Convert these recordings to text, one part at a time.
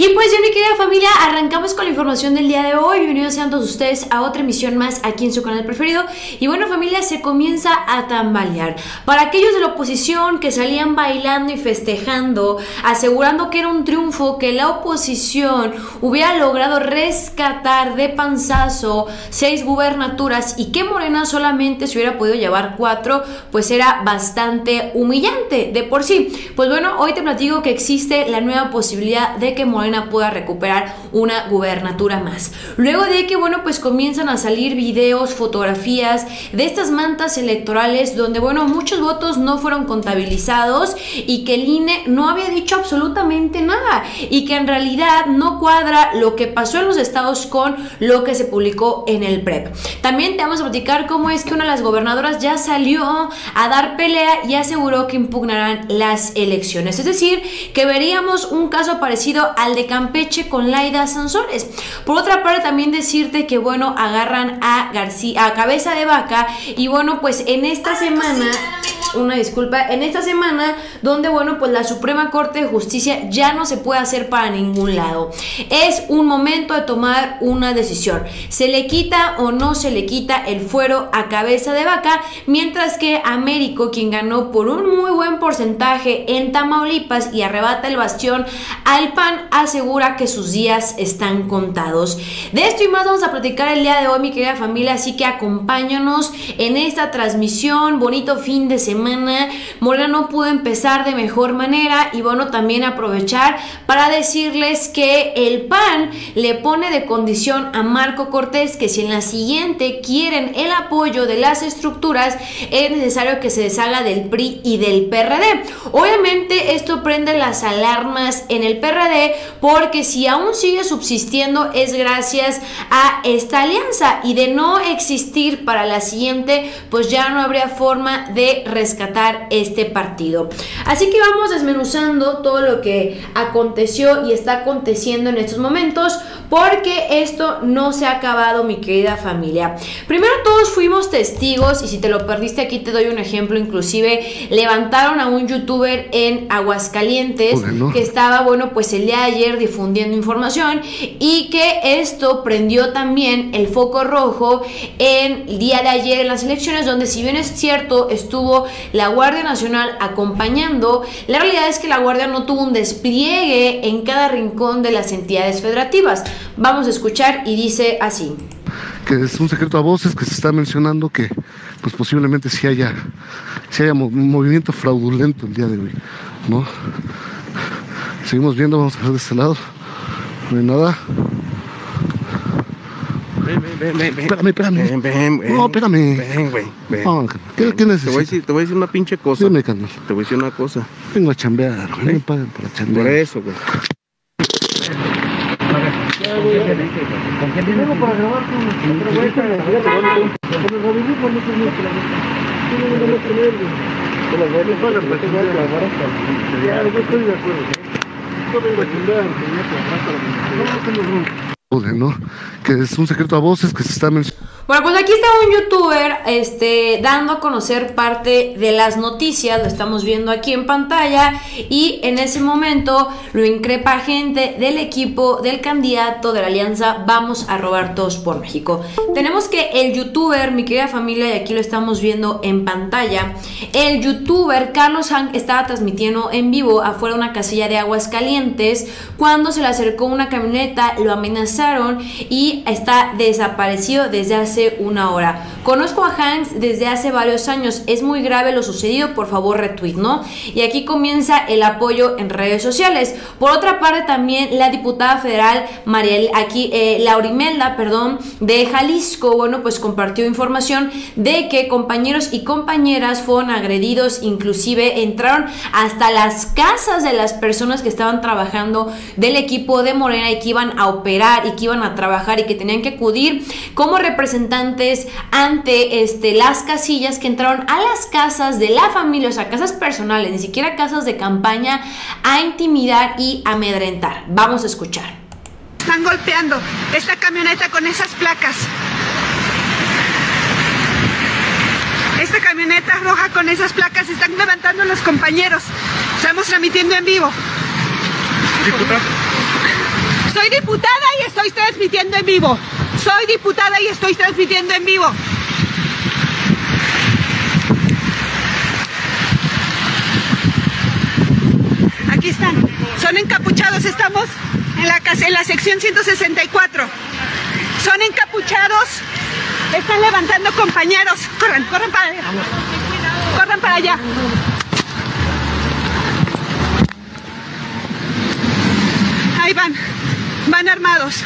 Y pues ya mi querida familia, arrancamos con la información del día de hoy. Bienvenidos sean todos ustedes a otra emisión más aquí en su canal preferido. Y bueno familia, se comienza a tambalear. Para aquellos de la oposición que salían bailando y festejando, asegurando que era un triunfo, que la oposición hubiera logrado rescatar de panzazo seis gubernaturas y que Morena solamente se hubiera podido llevar cuatro, pues era bastante humillante de por sí. Pues bueno, hoy te platico que existe la nueva posibilidad de que Morena pueda recuperar una gubernatura más. Luego de que, bueno, pues comienzan a salir videos, fotografías de estas mantas electorales donde, bueno, muchos votos no fueron contabilizados y que el INE no había dicho absolutamente nada y que en realidad no cuadra lo que pasó en los estados con lo que se publicó en el PREP. También te vamos a platicar cómo es que una de las gobernadoras ya salió a dar pelea y aseguró que impugnarán las elecciones. Es decir, que veríamos un caso parecido al de Campeche con Laida Sansores. Por otra parte, también decirte que, bueno, agarran a García, a Cabeza de Vaca y, bueno, pues en esta semana una disculpa, en esta semana donde, bueno, pues la Suprema Corte de Justicia ya no se puede hacer para ningún lado. Es un momento de tomar una decisión. ¿Se le quita o no se le quita el fuero a cabeza de vaca? Mientras que Américo, quien ganó por un muy buen porcentaje en Tamaulipas y arrebata el bastión al PAN, asegura que sus días están contados. De esto y más vamos a platicar el día de hoy, mi querida familia, así que acompáñanos en esta transmisión, bonito fin de semana semana no pudo empezar de mejor manera y bueno, también aprovechar para decirles que el PAN le pone de condición a Marco Cortés que si en la siguiente quieren el apoyo de las estructuras es necesario que se deshaga del PRI y del PRD. Obviamente esto prende las alarmas en el PRD porque si aún sigue subsistiendo es gracias a esta alianza y de no existir para la siguiente pues ya no habría forma de rescatar este partido. Así que vamos desmenuzando todo lo que aconteció y está aconteciendo en estos momentos porque esto no se ha acabado mi querida familia. Primero todos fuimos testigos y si te lo perdiste aquí te doy un ejemplo, inclusive levantaron a un youtuber en Aguascalientes que estaba bueno pues el día de ayer difundiendo información y que esto prendió también el foco rojo en el día de ayer en las elecciones donde si bien es cierto estuvo la Guardia Nacional acompañando, la realidad es que la Guardia no tuvo un despliegue en cada rincón de las entidades federativas. Vamos a escuchar y dice así. Que es un secreto a voces que se está mencionando que pues posiblemente si haya, si haya movimiento fraudulento el día de hoy, ¿no? Seguimos viendo, vamos a ver de este lado. No hay nada. Ven, ven, ven, ven. Espérame, espérame. Ven, ven, ven. No, espérame. Ven, güey. Ven. ¿qué, Ven. qué Te voy, a necesitas? decir, te voy a decir una pinche cosa. Dime, carnal. Te voy a decir una cosa. Vengo a chambear, güey. No me pagan para Por chambear. eso, güey. ¿no? Que es un secreto a voces que se está mencionando. Bueno, pues aquí está un youtuber este, dando a conocer parte de las noticias, lo estamos viendo aquí en pantalla, y en ese momento lo increpa gente del equipo del candidato de la alianza Vamos a robar todos por México. Tenemos que el youtuber, mi querida familia, y aquí lo estamos viendo en pantalla, el youtuber Carlos Hank estaba transmitiendo en vivo afuera de una casilla de aguas calientes cuando se le acercó una camioneta, lo amenazaron y está desaparecido desde hace una hora. Conozco a Hanks desde hace varios años. Es muy grave lo sucedido. Por favor, retweet, ¿no? Y aquí comienza el apoyo en redes sociales. Por otra parte, también la diputada federal María, aquí, eh, Laurimelda, perdón, de Jalisco, bueno, pues compartió información de que compañeros y compañeras fueron agredidos, inclusive entraron hasta las casas de las personas que estaban trabajando del equipo de Morena y que iban a operar y que iban a trabajar y que tenían que acudir como representantes ante este, las casillas que entraron a las casas de la familia, o sea, casas personales, ni siquiera casas de campaña, a intimidar y amedrentar. Vamos a escuchar. Están golpeando esta camioneta con esas placas. Esta camioneta roja con esas placas están levantando los compañeros. Estamos transmitiendo en vivo. transmitiendo en vivo. Soy diputada y estoy transmitiendo en vivo. Aquí están. Son encapuchados. Estamos en la, en la sección 164. Son encapuchados. Están levantando compañeros. Corran, corran para allá. Corran para allá. Ahí van. Van armados.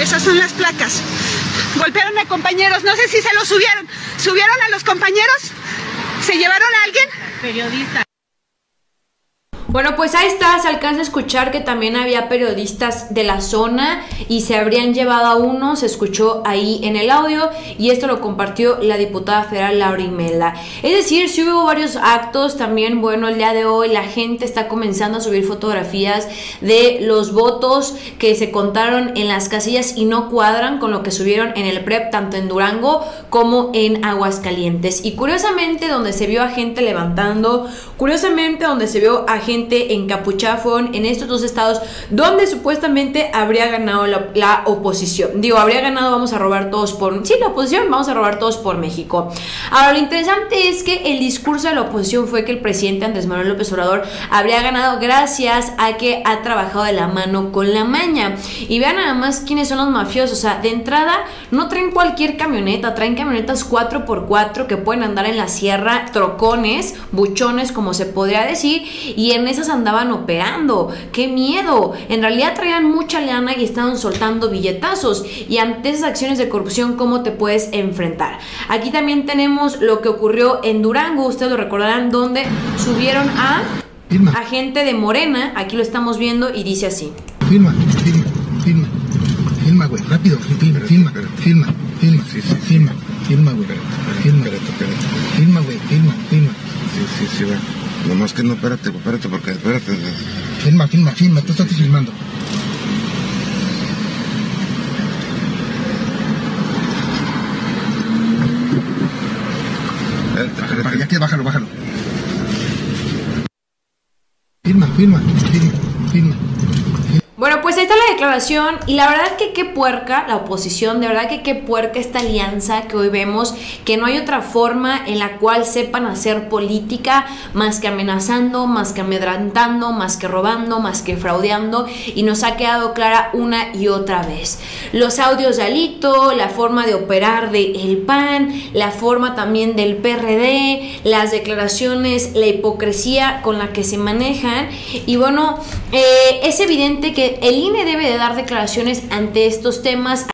Esas son las placas. Golpearon a compañeros. No sé si se los subieron. ¿Subieron a los compañeros? ¿Se llevaron a alguien? Bueno, pues ahí está, se alcanza a escuchar que también había periodistas de la zona y se habrían llevado a uno, se escuchó ahí en el audio y esto lo compartió la diputada federal Laura Imelda. Es decir, si hubo varios actos también, bueno, el día de hoy la gente está comenzando a subir fotografías de los votos que se contaron en las casillas y no cuadran con lo que subieron en el PREP, tanto en Durango como en Aguascalientes. Y curiosamente, donde se vio a gente levantando, curiosamente, donde se vio a gente encapuchada fueron en estos dos estados donde supuestamente habría ganado la, la oposición. Digo, habría ganado, vamos a robar todos por. Sí, la oposición, vamos a robar todos por México. Ahora, lo interesante es que el discurso de la oposición fue que el presidente Andrés Manuel López Obrador habría ganado gracias a que ha trabajado de la mano con la maña. Y vean nada más quiénes son los mafiosos. O sea, de entrada, no traen cualquier camioneta, traen camionetas 4x4 que pueden andar en la sierra, trocones, buchones, como se podría decir, y en esas andaban operando. ¡Qué miedo! En realidad traían mucha lana y estaban soltando billetazos. Y ante esas acciones de corrupción, ¿cómo te puedes enfrentar? Aquí también tenemos lo que ocurrió en Durango, ustedes lo recordarán, donde subieron a Firma, a gente de Morena, aquí lo estamos viendo y dice así. firma, firma, firma. Firma, güey, rápido, firma, firma, firma, firma, firma, firma, güey, firma, firma, güey, firma, firma, Sí, sí, va. Nomás que no, espérate, espérate, porque espérate. firma, firma, firma, tú estás filmando. Allá que bájalo, bájalo. Firma, firma, firma. Bueno, pues ahí está la declaración y la verdad que qué puerca la oposición, de verdad que qué puerca esta alianza que hoy vemos, que no hay otra forma en la cual sepan hacer política más que amenazando, más que amedrantando, más que robando, más que fraudeando y nos ha quedado clara una y otra vez. Los audios de Alito, la forma de operar de El PAN, la forma también del PRD, las declaraciones, la hipocresía con la que se manejan y bueno, eh, es evidente que el INE debe de dar declaraciones ante estos temas.